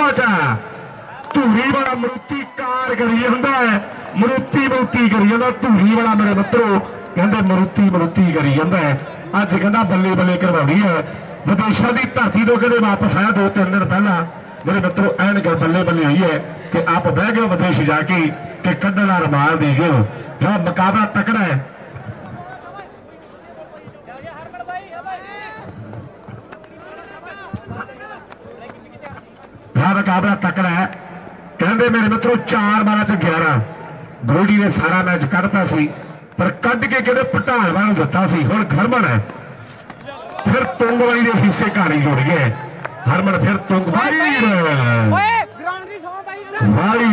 ਬਾਚਾ ਧੂਰੀ ਵਾਲਾ ਮਰੂਤੀ ਕਾਰ ਕਰੀ ਜਾਂਦਾ ਹੈ। ਮਰੂਤੀ ਮਰੂਤੀ ਕਰੀ ਜਾਂਦਾ। ਧੂਰੀ ਵਾਲਾ ਮੇਰੇ ਮਿੱਤਰੋ, ਕਹਿੰਦੇ ਮਰੂਤੀ ਮਰੂਤੀ ਕਰੀ ਜਾਂਦਾ ਹੈ। ਅੱਜ ਕਹਿੰਦਾ ਬੱਲੇ ਬੱਲੇ ਕਰਵਾਉਣੀ ਹੈ। ਵਿਦੇਸ਼ਾਂ ਦੀ ਧਰਤੀ ਤੋਂ ਕਦੇ ਵਾਪਸ ਆਇਆ ਦੋ ਤਿੰਨ ਦਿਨ ਪਹਿਲਾਂ। ਮੇਰੇ ਮਿੱਤਰੋ, ਐਨ ਗੱਲ ਬੱਲੇ ਬੱਲੇ ਹੋਈ ਹੈ ਕਿ ਆਪ ਬਹਿ ਗਏ ਵਿਦੇਸ਼ ਜਾ ਕੇ ਕਿ ਕੱਢਣਾ ਰਮਾਲ ਦੇ ਗਏ ਜਿਹੜਾ ਮੁਕਾਬਲਾ ਤਕੜਾ ਹੈ ਇਹ ਮੁਕਾਬਲਾ ਤਕੜਾ ਹੈ ਕਹਿੰਦੇ ਮੇਰੇ ਮਿੱਤਰੋ ਚਾਰ ਮਾਰਾਂ ਚ 11 ਗੋਲਡੀ ਨੇ ਸਾਰਾ ਮੈਚ ਕੱਢਤਾ ਸੀ ਪਰ ਕੱਢ ਕੇ ਕਿਹੜੇ ਪਟਾਲਵਾਂ ਨੂੰ ਦਿੱਤਾ ਸੀ? ਹੁਣ ਘਰਮਨ ਹੈ। ਫਿਰ ਤੁੰਗ ਵਾਲੀ ਦੇ ਹਿੱਸੇ ਕਹਾਣੀ ਜੁੜ ਗਏ ਹਰਮਨ ਫਿਰ ਤੁੰਗ ਵਾਲੀ ਦੀ ਵਾਲੀ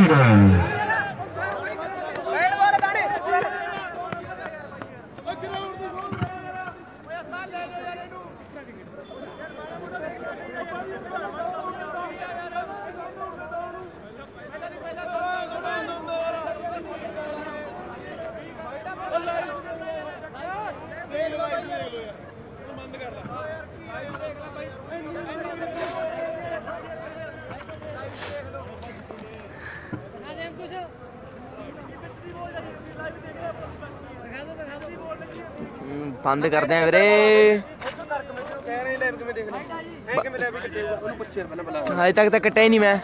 ਬੰਦ ਕਰਦੇ ਆ ਵੀਰੇ। ਹਜੇ ਤੱਕ ਤਾਂ ਕੱਟਿਆ ਹੀ ਨਹੀਂ ਮੈਂ।